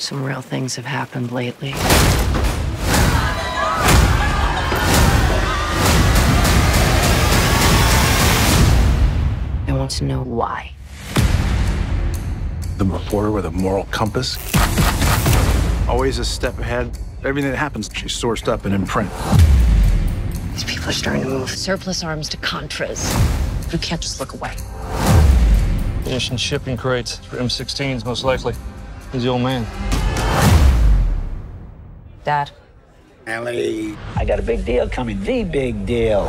Some real things have happened lately. I want to know why. The reporter with a moral compass. Always a step ahead. Everything that happens, she's sourced up and in print. These people are starting to move surplus arms to Contras. You can't just look away. Finishing shipping crates for M16s, most likely. He's the old man. Dad. Ellie, I got a big deal coming. The big deal.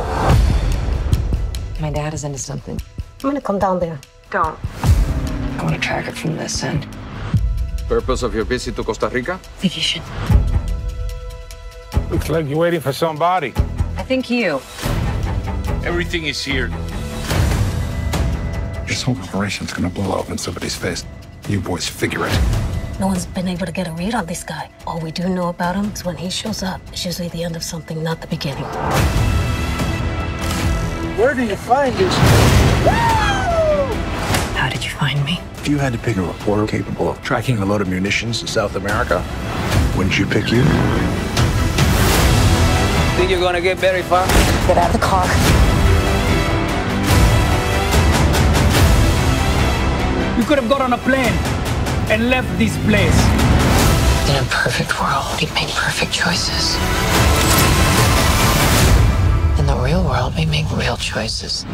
My dad is into something. I'm gonna come down there. Don't. I want to track it from this end. Purpose of your visit to Costa Rica? Vacation. Looks like you're waiting for somebody. I think you. Everything is here. This whole operation's gonna blow up in somebody's face. You boys figure it. No one's been able to get a read on this guy. All we do know about him is when he shows up, it's usually the end of something, not the beginning. Where do you find this? How did you find me? If you had to pick a reporter capable of tracking a load of munitions in South America, wouldn't you pick you? Think you're gonna get very far? Get out of the car. You could have got on a plane and left this place. In a perfect world, we make perfect choices. In the real world, we make real choices.